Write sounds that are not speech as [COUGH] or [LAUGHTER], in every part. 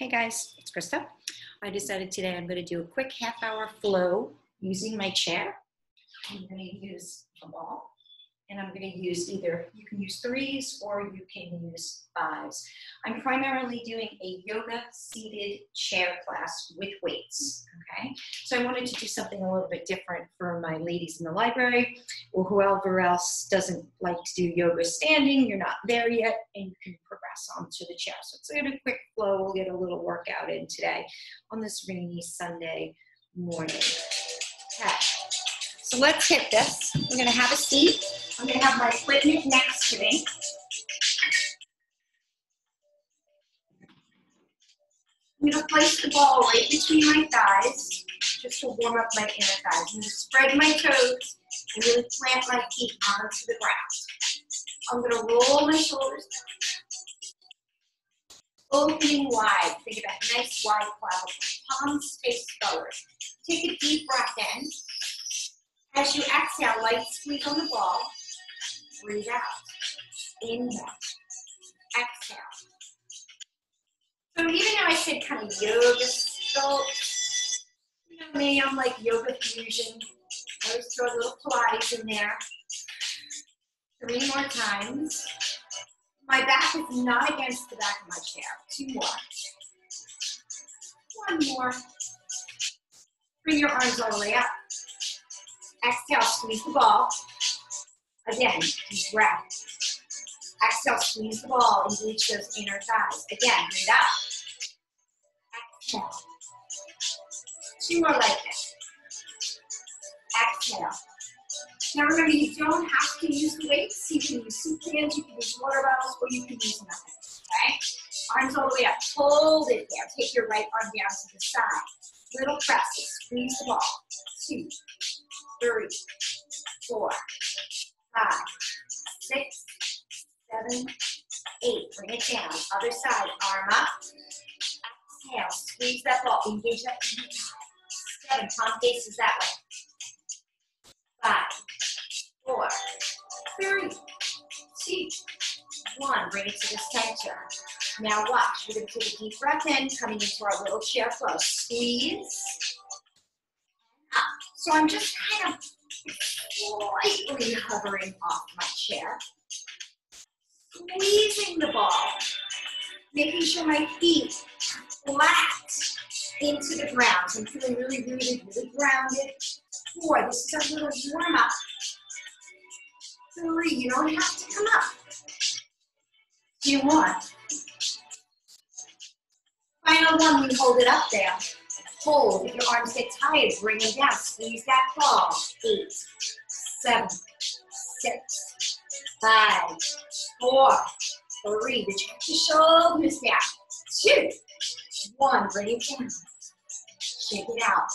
Hey guys, it's Krista. I decided today I'm going to do a quick half hour flow using my chair. I'm going to use a ball and I'm going to use either, you can use threes or you can use fives. I'm primarily doing a yoga seated chair class with weights, okay? So I wanted to do something a little bit different for my ladies in the library or whoever else doesn't like to do yoga standing, you're not there yet, and you can progress onto the chair. So it's a quick flow, we'll get a little workout in today on this rainy Sunday morning. Okay, so let's hit this. We're gonna have a seat. I'm gonna have my equipment next to me. I'm gonna place the ball right between my thighs, just to warm up my inner thighs. I'm gonna spread my toes and really plant my feet onto the ground. I'm gonna roll my shoulders opening wide. Think of that nice wide clavicle. Palms face forward. Take a deep breath in. As you exhale, light squeeze on the ball. Breathe out. Inhale. Exhale. So even though I said kind of yoga sculpt, you know me, I'm like yoga fusion. I always throw a little Pilates in there. Three more times. My back is not against the back of my chair. Two more. One more. Bring your arms all the way up. Exhale, squeeze the ball. Again, breath. Exhale, squeeze the ball and reach those inner thighs. Again, breathe out. Exhale. Two more like this. Exhale. Now remember, you don't have to use the weights. You can use soup cans, you can use water bottles, or you can use nothing. Okay? Arms all the way up. Hold it there. Take your right arm down to the side. Little presses. Squeeze the ball. Two, three, four, five, six, seven, eight. Bring it down. Other side. Arm up. Exhale. Squeeze that ball. Engage that. Seven. Palm faces that way. Five, four, three, two, one. Bring it to the center. Now watch. We're going to take a deep breath in, coming into our little chair flow. Squeeze. Up. So I'm just kind of slightly hovering off my chair. Squeezing the ball. Making sure my feet flat into the ground. I'm feeling really rooted, really grounded. Four, this is our little warm up. Three, you don't have to come up. Two more. Final one, we hold it up there. Hold, if your arms get tired, bring them down. Squeeze that ball. Eight, seven, six, five, four, three. You your shoulders down? Two, one, bring it down. Shake it out,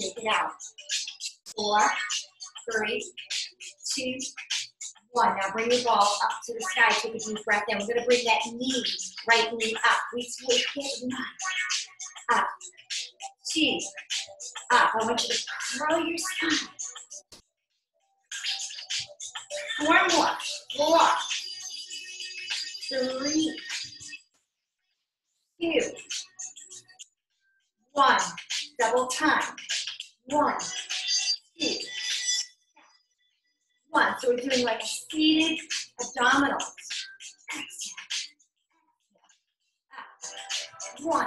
shake it out. Four, three, two, one. Now bring your ball up to the sky. Take a deep breath in. We're going to bring that knee, right knee up. We take it up, two, up. I want you to curl your spine. Four more. Four, three, two, one. Double time. One, two, one. So we're doing like seated abdominals. One,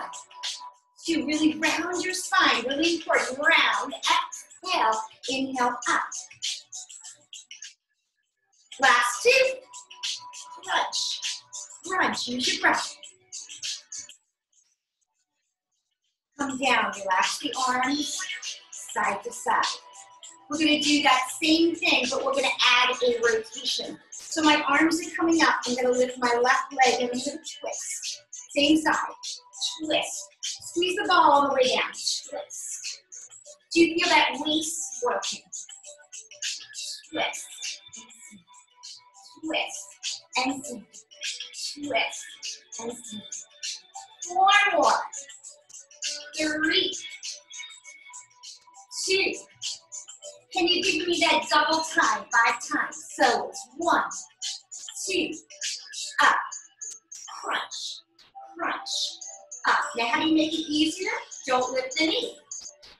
two, really round your spine, really important. Round, exhale, inhale up. Last two, crunch, crunch, use your breath. Come down, relax the arms, side to side. We're gonna do that same thing, but we're gonna add a rotation. So my arms are coming up. I'm gonna lift my left leg and I'm gonna twist. Same side, twist. Squeeze the ball all the way down, twist. Do you feel that waist working? Twist, twist, and see. Twist, and see. Four more. Three, two, can you give me that double time five times? So it's one, two, up, crunch, crunch, up, Now, how do you make it easier? Don't lift the knee.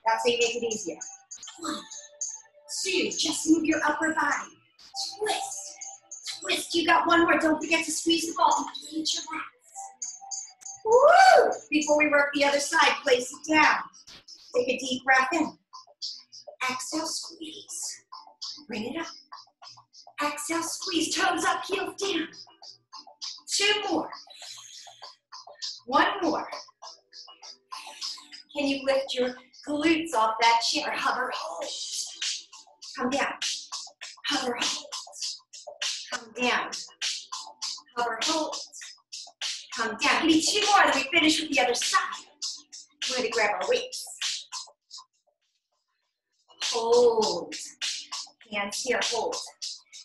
That's how you make it easier. One, two, just move your upper body. Twist, twist. You got one more. Don't forget to squeeze the ball. Engage your lats. Woo! Before we work the other side, place it down. Take a deep breath in. Exhale, squeeze. Bring it up. Exhale, squeeze. Toes up, heels down. Two more. One more. Can you lift your glutes off that chair? Hover, hold. Come down. Hover, hold. Come down. Hover, hold. Come down. Give me two more, then we finish with the other side. We're going to grab our weights. Hold. Hands here, hold.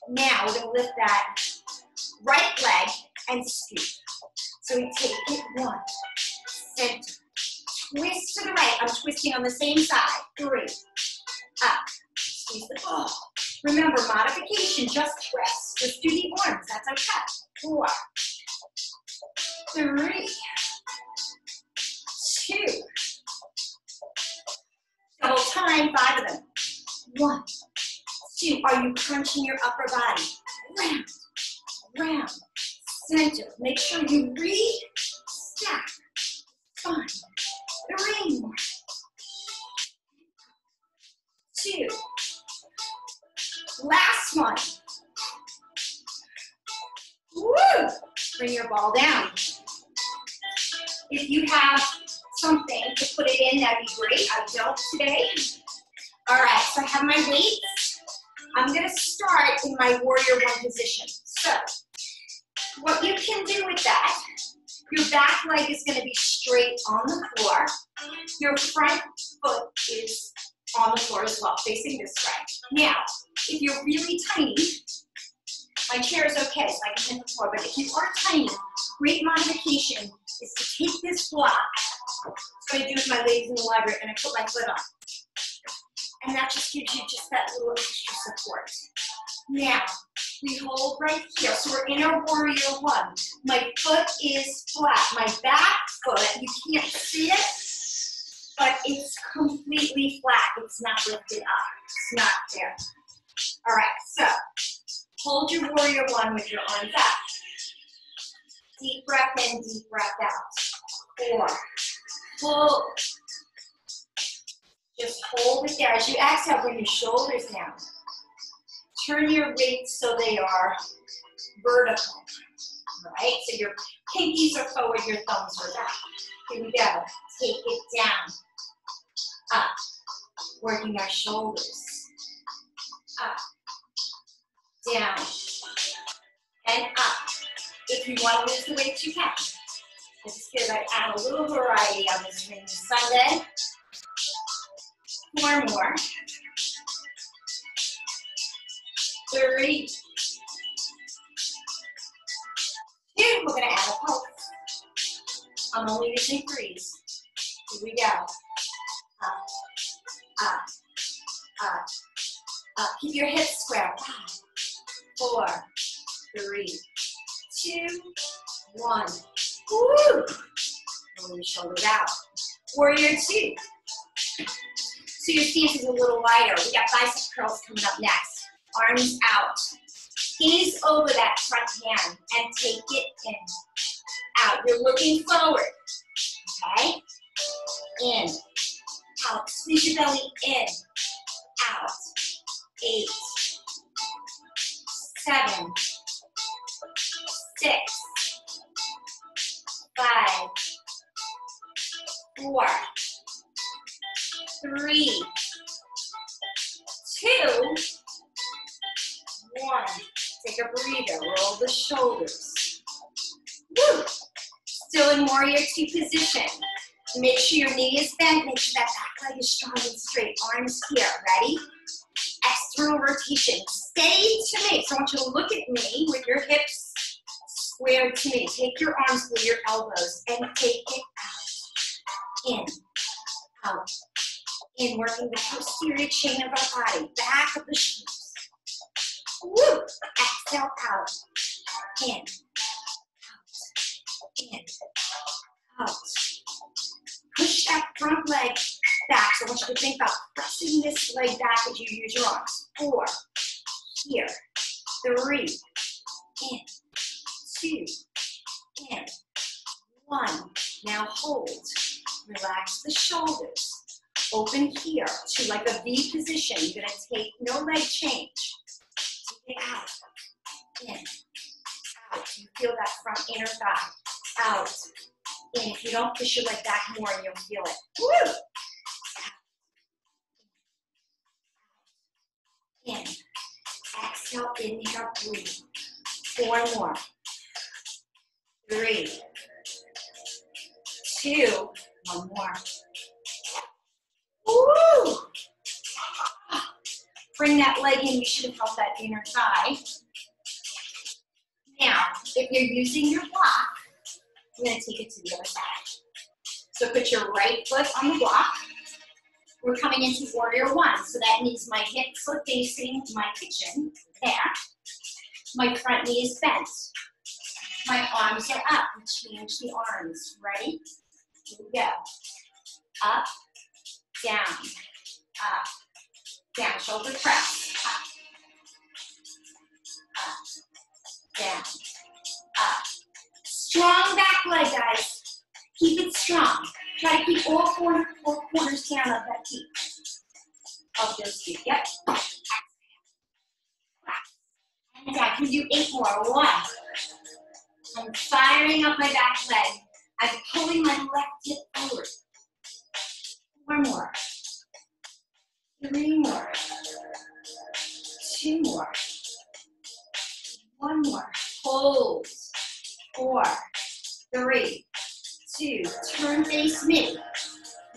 Now we're going to lift that right leg and scoop. So we take it one, center, twist to the right. I'm twisting on the same side. Three, up, squeeze the ball. Remember, modification, just twist. Just do the arms, that's okay. Four, three, two, double time, five of them. One, two, are you crunching your upper body? Round, round, center. Make sure you re-stack. Fine. Three. Two. Last one. Woo! Bring your ball down. If you have something to put it in, that'd be great. I don't today. All right, so I have my weights. I'm gonna start in my warrior one position. So, what you can do with that, your back leg is gonna be straight on the floor. Your front foot is on the floor as well, facing this way. Now, if you're really tiny, my chair is okay, so I can hit the floor, but if you are tiny, great modification is to take this block, that's what I do with my ladies in the library, and I put my foot on. And that just gives you just that little extra support. Now, we hold right here. So we're in our warrior one. My foot is flat. My back foot, you can't see it, but it's completely flat. It's not lifted up. It's not there. All right, so hold your warrior one with your arms up. Deep breath in, deep breath out. Four. Hold. Just hold it there. As you exhale, bring your shoulders down. Turn your weights so they are vertical. Right? So your pinkies are forward, your thumbs are back. Here we go. Take it down. Working our shoulders. Up. Down. And up. If you want to lose the weight, you can. I just like add a little variety on this rainy Sunday. Four more. Three. Two. We're gonna add a pulse. I'm only using threes. Here we go. Up, up, up, up. Keep your hips square. Five, four, three, two, one. Woo! Roll your shoulders out. Warrior two. So your stance is a little wider. We got bicep curls coming up next. Arms out. Gaze over that front hand and take it in. Out. You're looking forward. Okay? In. Out. Squeeze your belly in. Out. Eight. Seven. Six. Five. Four three, two, one. Take a breather, roll the shoulders. Woo. Still in warrior two position. Make sure your knee is bent, make sure that back leg is strong and straight. Arms here, ready? External rotation. Stay to me. So I want you to look at me with your hips squared to me. Take your arms with your elbows and take it out. In, out, in, working the posterior chain of our body, back of the shoulders. Woo! Exhale out, in, out, in, out, front leg back. So I want you to think about pressing this leg back as you use your arms. Four, here, three, in, two, in, one. Now hold. Relax the shoulders. Open here to like a V position. You're gonna take no leg change. Take it out, in, out. You feel that front inner thigh. Out, in. If you don't push your leg back more, you'll feel it. Woo! In. Exhale, inhale, breathe. Four more. Three. Two. One more. Woo! Bring that leg in. You should have felt that inner thigh. Now, if you're using your block, I'm going to take it to the other side. So put your right foot on the block. We're coming into warrior one. So that means my hips are facing my kitchen, there. My front knee is bent. My arms are up. we Change the arms. Ready? Here we go. Up, down, up, down. Shoulder press. Up, up, down, up. Strong back leg, guys. Keep it strong. Try to keep all four, four corners down of that feet. Of those feet. Yep. And I can do eight more. One. I'm firing up my back leg. I'm pulling my left hip forward. Four more. Three more. Two more. One more. Hold. Four. Three. Two. Turn face mid.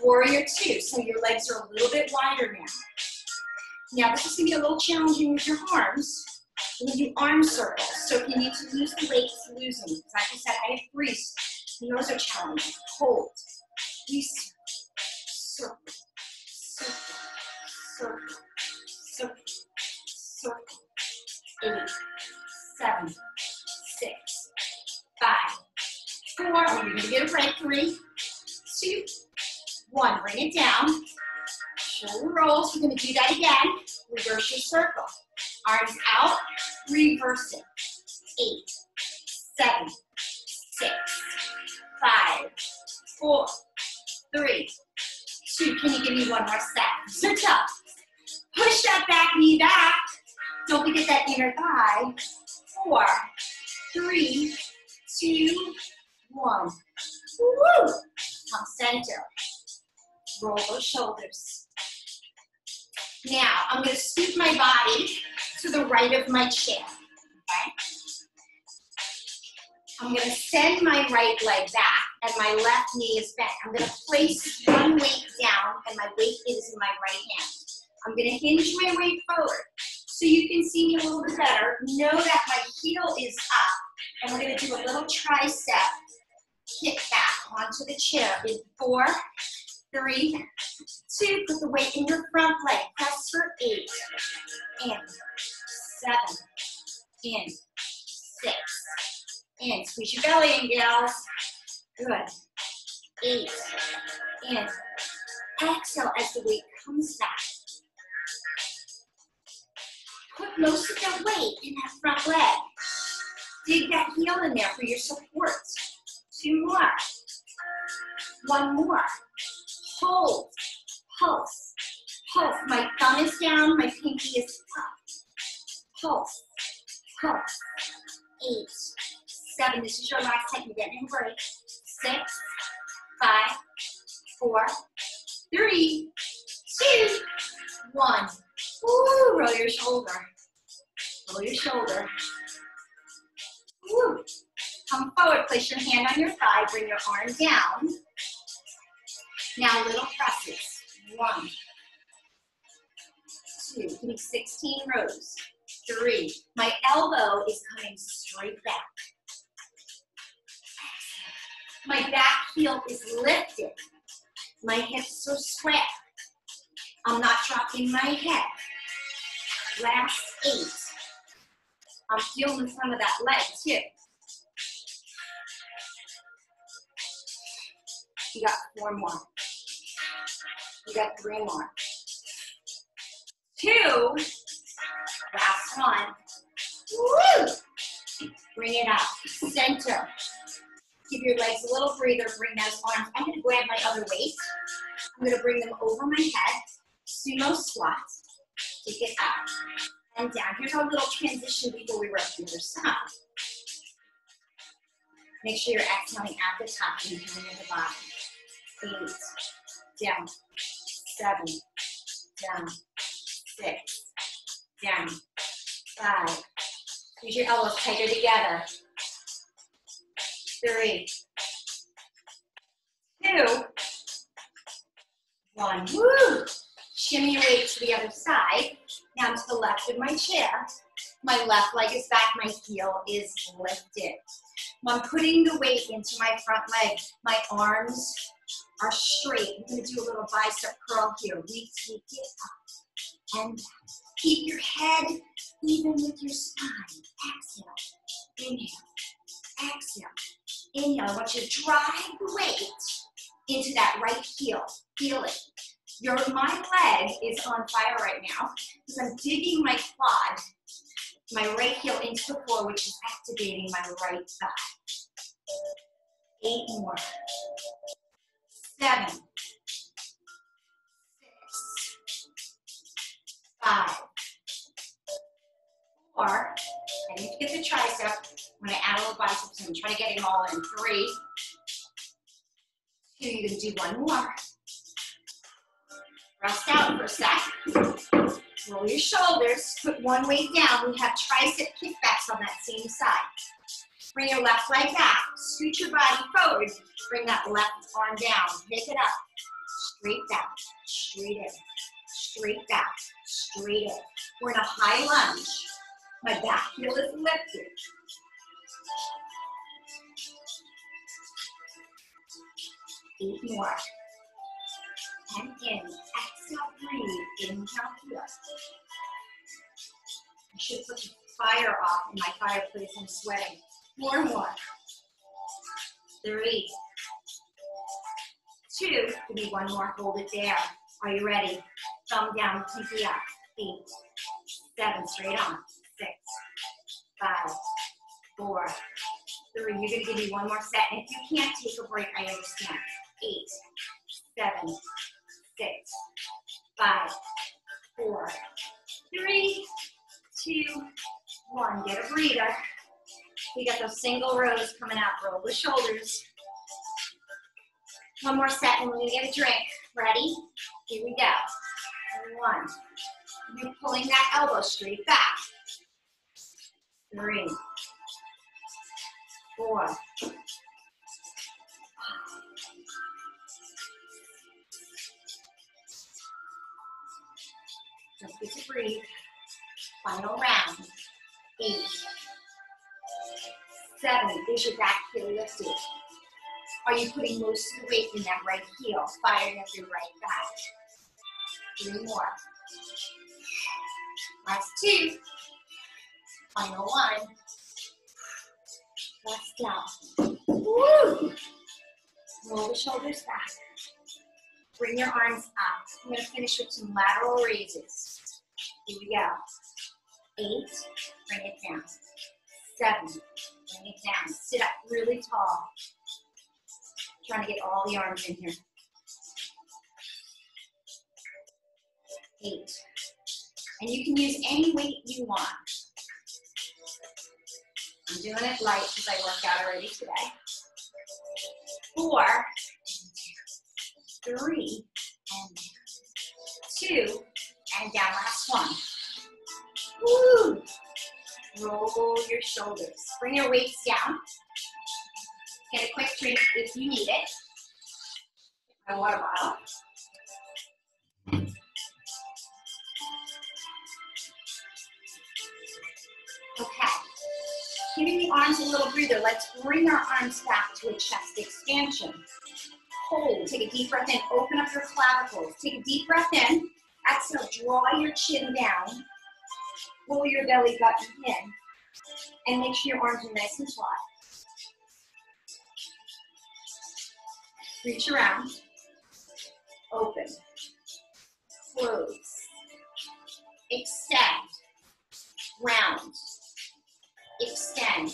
Warrior two. So your legs are a little bit wider now. Now this is gonna be a little challenging with your arms. We're gonna do arm circles. So if you need to lose the weight, lose them. Like I said, I have three. And those are challenging. Hold. Release. Circle. Circle. Circle. Circle. Circle. Eight. Seven. Four. You're gonna get a break. three, two, one, Bring it down. Shoulder rolls. We're gonna do that again. Reverse your circle. Arms out. Reverse it. Eight. Seven. Six five, four, three, two. Can you give me one more set? Switch up. Push that back knee back. Don't forget that inner thigh. Four, three, two, one. Woo! Come center. Roll those shoulders. Now, I'm going to scoot my body to the right of my chair. Okay? I'm gonna send my right leg back and my left knee is bent. I'm gonna place one weight down and my weight is in my right hand. I'm gonna hinge my weight forward so you can see me a little bit better. Know that my heel is up and we're gonna do a little tricep kick back onto the chair in four, three, two, put the weight in your front leg. Press for eight, in, seven, in, six, in. Squeeze your belly in, gals. Good. Eight. In. Exhale as the weight comes back. Put most of that weight in that front leg. Dig that heel in there for your support. Two more. One more. Hold. Pulse. Pulse. My thumb is down, my pinky is up. Pulse. Pulse. Eight seven. This is your last technique. Get in break. Six, five, four, three, two, one. Woo, roll your shoulder. Roll your shoulder. Woo. Come forward, place your hand on your thigh, bring your arm down. Now little presses. One, two, give me 16 rows. Three. My elbow is coming straight back. My back heel is lifted. My hips are square. I'm not dropping my head. Last eight. I'm feeling some of that leg too. You got four more. You got three more. Two. Last one. Woo! Bring it up. Center. Give your legs a little breather. Bring those arms. I'm going to grab my other weight. I'm going to bring them over my head. Sumo squat. Take it up and down. Here's our little transition before we rush to the other side. Make sure you're exhaling at the top and inhaling at the bottom. Eight, down, seven, down, six, down, five. Use your elbows tighter together. Three, two, one. Woo! Shimmy your weight to the other side. Now to the left of my chair. My left leg is back, my heel is lifted. I'm putting the weight into my front leg. My arms are straight. I'm gonna do a little bicep curl here. We take it up and Keep your head even with your spine. Exhale, inhale, exhale, inhale. I want you to drive the weight into that right heel. Feel it. Your, my leg is on fire right now because I'm digging my quad, my right heel into the floor, which is activating my right thigh. Eight more. Seven. Six. Five. Four. I need to get the tricep. I'm going to add a little biceps and try to get it all in. Three. Two. Going to do one more. Rest out for a sec. Roll your shoulders. Put one weight down. We have tricep kickbacks on that same side. Bring your left leg back. Scoot your body forward. Bring that left arm down. Pick it up. Straight down. Straight in. Straight back. Straight in. We're in a high lunge. My back heel is lifted. Eight more. And in. Exhale, breathe. Inhale, here. I should put the fire off in my fireplace. I'm sweating. Four more. Three. Two. Give me one more. Hold it there. Are you ready? Thumb down, pinky up. Eight. Seven. Straight on. Six. Five. Four. Three. You're going to give me one more set. And if you can't take a break, I understand. Eight. Seven six, five, four, three, two, one. Get a breather. We got those single rows coming out. Roll the shoulders. One more set and we're gonna get a drink. Ready? Here we go. One. You're pulling that elbow straight back. Three. Four. Just get to breathe. Final round. Eight. Seven. Is your back heel lifted? Are you putting most of the weight in that right heel, firing up your right back? Three more. Last two. Final one. Last down. Woo! Roll the shoulders back. Bring your arms up. I'm going to finish with some lateral raises. Here we go. Eight, bring it down. Seven, bring it down. Sit up really tall. Trying to get all the arms in here. Eight. And you can use any weight you want. I'm doing it light because I worked out already today. Four, three, and two, and down. Last one. Woo! Roll your shoulders. Bring your weights down. Get a quick drink if you need it. My water bottle. Okay. Giving the arms a little breather. Let's bring our arms back to a chest expansion hold. Take a deep breath in. Open up your clavicles. Take a deep breath in. Exhale, draw your chin down. Pull your belly button in. And make sure your arms are nice and wide. Reach around. Open. close. Extend, round, extend,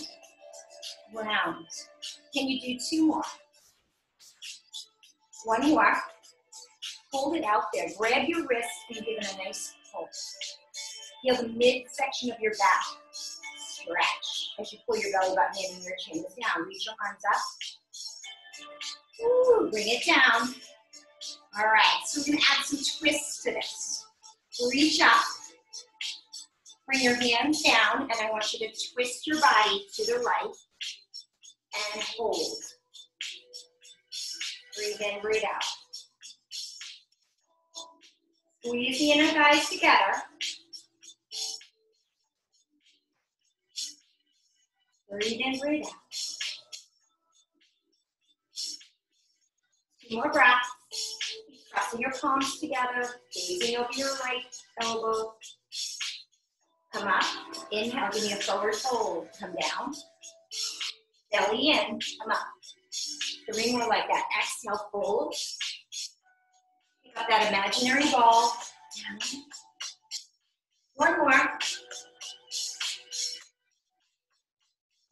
round. Can you do two more? One more. Hold it out there. Grab your wrist and give it a nice pull. Feel the midsection of your back stretch as you pull your belly button in and your chin is down. Reach your arms up. Ooh, bring it down. All right, so we're gonna add some twists to this. Reach up, bring your hands down, and I want you to twist your body to the right and hold. Breathe in, breathe out. Squeeze the inner thighs together. Breathe in, breathe out. Two more breaths. Pressing your palms together, gazing over your right elbow. Come up. Inhale, give me a forward fold. Come down. Belly in. Come up. Three more like that. Exhale, fold. Pick up that imaginary ball. Down. One more.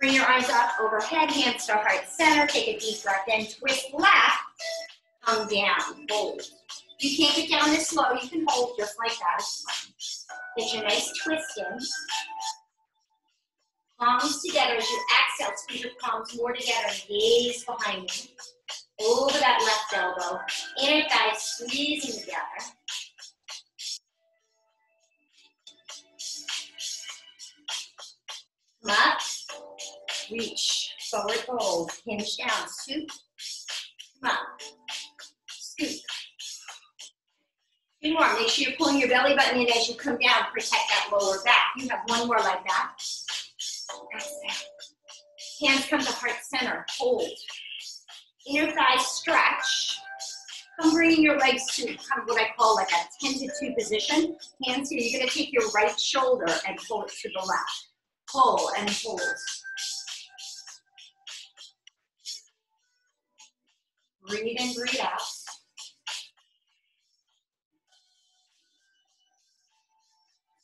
Bring your arms up overhead, hands to heart center. Take a deep breath in. Twist left. Come down. Hold. You can't get down this slow. You can hold just like that. Get your nice twist in. Palms together as you exhale. Squeeze your palms more together. Gaze behind you. Over that left elbow. Inner thighs squeezing together. Come up. Reach. Forward fold. Hinge down. Scoop. Come up. Scoop. Two more. Make sure you're pulling your belly button in as you come down. Protect that lower back. You have one more like that. Hands come to heart center. Hold. Inner thighs stretch. Come bringing your legs to kind of what I call like a 10 to 2 position. Hands here. You're going to take your right shoulder and pull it to the left. Pull and hold. Breathe in, breathe out.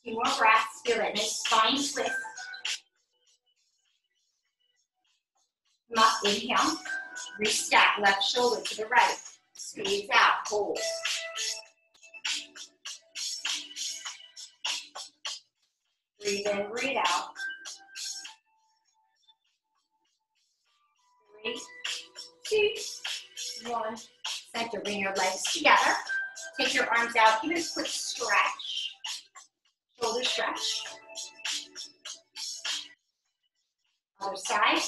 Two more breaths. Feel that nice spine twist. Come up, inhale. Restack left shoulder to the right. Squeeze out, hold. Breathe in, breathe out. Three, two, one. Center, bring your legs together. Take your arms out. Give it a quick stretch. Shoulder stretch. Other side.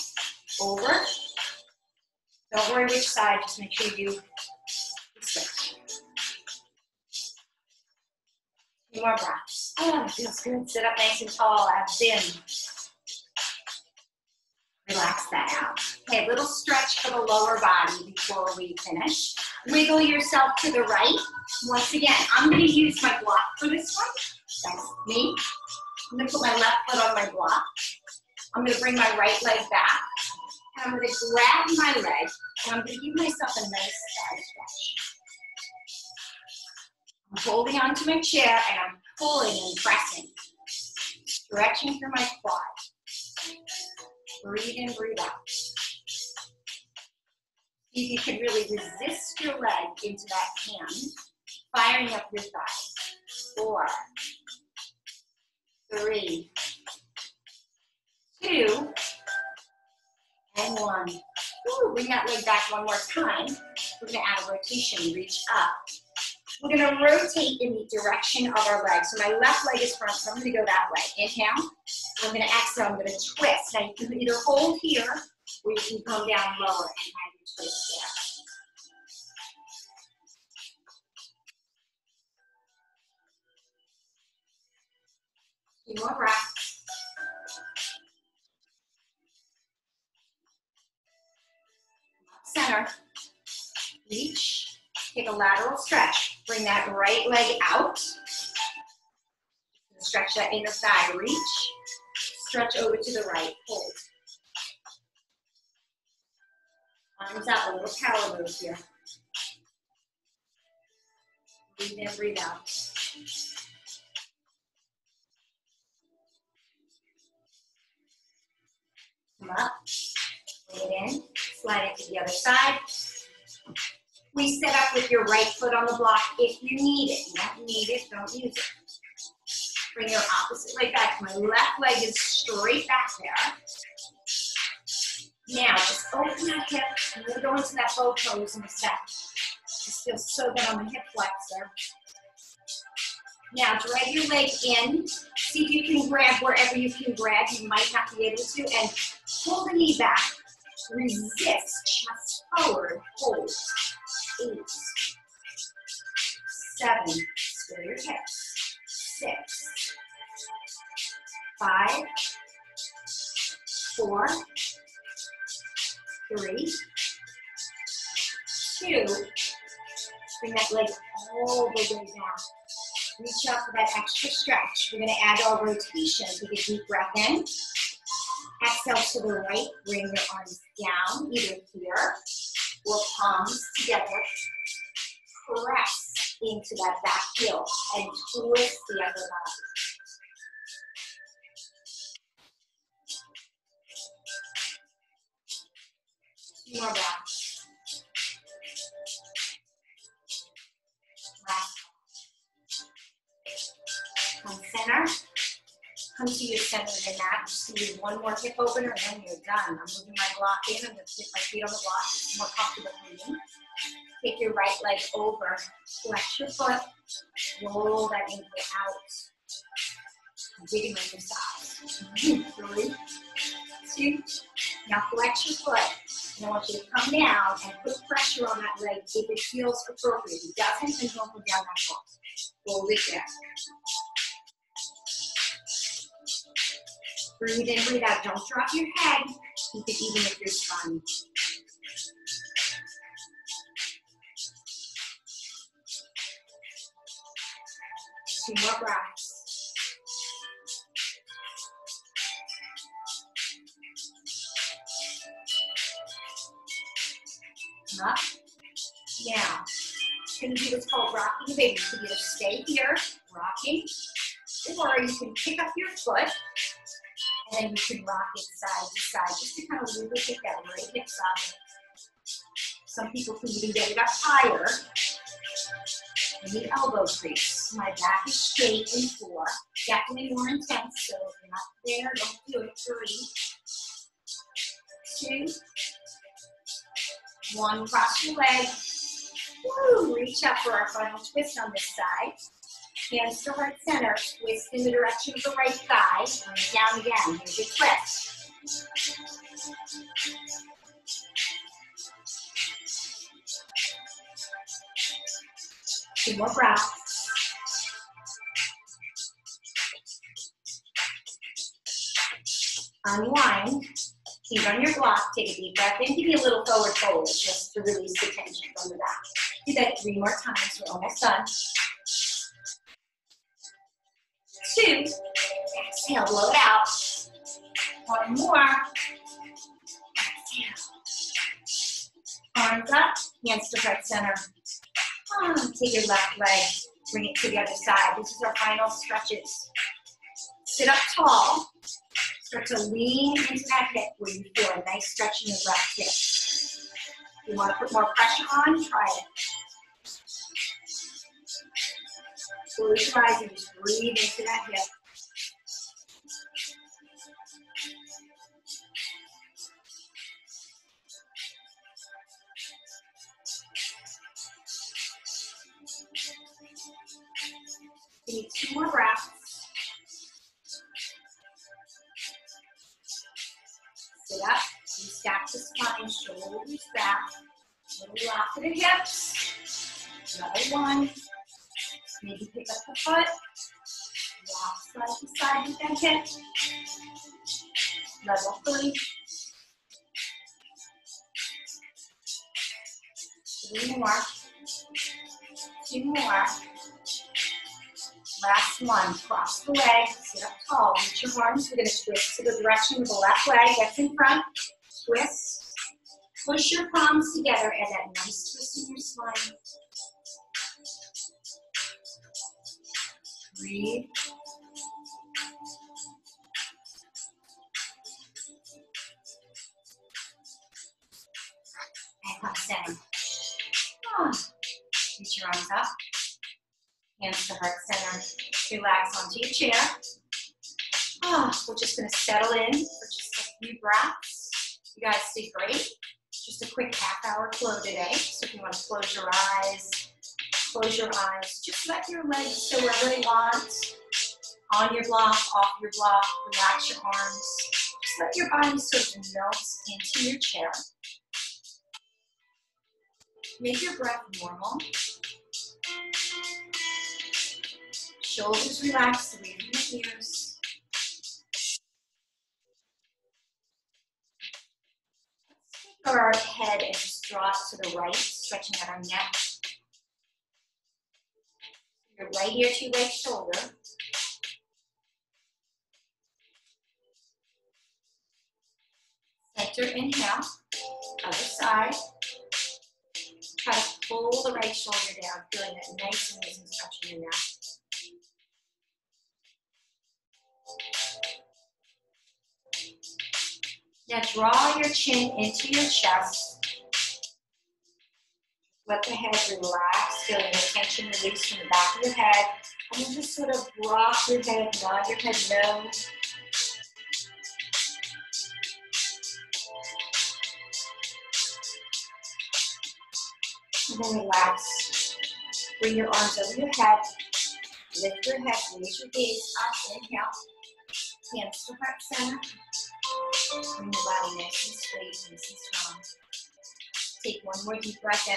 Over. Don't worry which side, just make sure you do the switch. Two more breaths. Oh, feels good. Sit up nice and tall, abs in. Relax that out. Okay, a little stretch for the lower body before we finish. Wiggle yourself to the right. Once again, I'm gonna use my block for this one. That's me. I'm gonna put my left foot on my block. I'm gonna bring my right leg back. And I'm gonna grab my leg and I'm gonna give myself a nice side stretch. I'm holding onto my chair and I'm pulling and pressing. Stretching through my quad. Breathe in, breathe out. You can really resist your leg into that hand, firing up your thighs. Four, three, two, and one. Ooh, bring that leg back one more time. We're gonna add a rotation, reach up. We're gonna rotate in the direction of our leg. So my left leg is front, so I'm gonna go that way. Inhale. I'm gonna exhale, I'm gonna twist. Now you can either hold here, or you can come down lower and twist more breaths. Center. Reach. Take a lateral stretch. Bring that right leg out. Stretch that inner thigh. Reach. Stretch over to the right. Hold. Arms up. A little power move here. Breathe in, breathe out. Come up, bring it in, slide it to the other side. Please set up with your right foot on the block if you need it. You don't need it, don't use it. Bring your opposite leg back. My left leg is straight back there. Now, just open that hip. I'm going to go into that bow pose in a sec. This feels so good on the hip flexor. Now, drag your leg in. See if you can grab wherever you can grab. You might not be able to. And pull the knee back. Resist. Chest forward. Hold. Eight. Seven. Square your hips. Six. Five. Four. Three. Two. Bring that leg all the way down. Reach up for that extra stretch. We're going to add our rotation. Take a deep breath in. Exhale to the right. Bring your arms down, either here or palms together. Press into that back heel and twist the upper body. More. Last Come center. Come to your center of the mat. Just do one more hip opener and then you're done. I'm moving my block in. I'm going to get my feet on the block. It's more comfortable for me. Take your right leg over. Flex your foot. Roll that ankle out. Digging your sides. [LAUGHS] Three, two. Now flex your foot. And I want you to come down and put pressure on that leg if it feels appropriate. If it doesn't, then don't go down that far. Hold it there. Breathe in, breathe out. Don't drop your head. Keep it even if you're spun. Two more breaths. Up. Now, going to do what's called rocking the baby. You either stay here, rocking, or you can pick up your foot and then you can rock it side to side just to kind of lubricate that right hip. Some people can even get it up higher in the elbow crease. My back is straight and four. Definitely more intense, so if you're not there, don't do it. Three, two, one. Cross your leg. Woo, reach up for our final twist on this side. Hands to heart center. Twist in the direction of the right thigh. Down again. Here's your twist. Two more breaths. Unwind. Feet on your block. Take a deep breath in. Give me a little forward fold just to release the tension from the back. Do that three more times. We're almost done. Two. Exhale, blow it out. One more. Arms up, hands to right center. Ah, take your left leg, bring it to the other side. This is our final stretches. Sit up tall. Start to lean into that hip where you feel a nice stretch in your left hip. If you want to put more pressure on, try it. Close your eyes and just breathe into that hip. Need two more breaths. Shoulders back. To the hips. Another one. Maybe pick up the foot. Walk side to side with that hip. Level three. Three more. Two more. Last one. Cross the leg. Sit up tall. Reach your arms. We're going to twist to the direction of the left leg. That's in front. Twist. Push your palms together and that nice twist in your spine. Breathe. And come center. Ah. Reach your arms up. Hands to heart center. Relax onto your chair. Ah, we're just gonna settle in for just a few breaths. You guys did great. Just a quick half hour flow today. So if you want to close your eyes, close your eyes. Just let your legs go wherever they want. On your block, off your block. Relax your arms. Just let your body sort of melt into your chair. Make your breath normal. Shoulders relaxed away from the ears. Our head and just draw it to the right, stretching out our neck. Your right ear to your right shoulder. Center inhale, other side. Try to pull the right shoulder down, feeling that nice and easy stretch in your neck. Now draw your chin into your chest. Let the head relax, feeling the tension release from the back of your head. And then just sort of rock your head, nod your head no. And then relax. Bring your arms over your head. Lift your head, raise your gaze up, inhale. Hands to heart center. Bring your body nice and straight, nice and strong. Take one more deep breath in.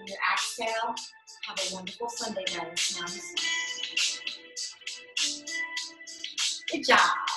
And your exhale, have a wonderful Sunday, guys. Namaste. Good job.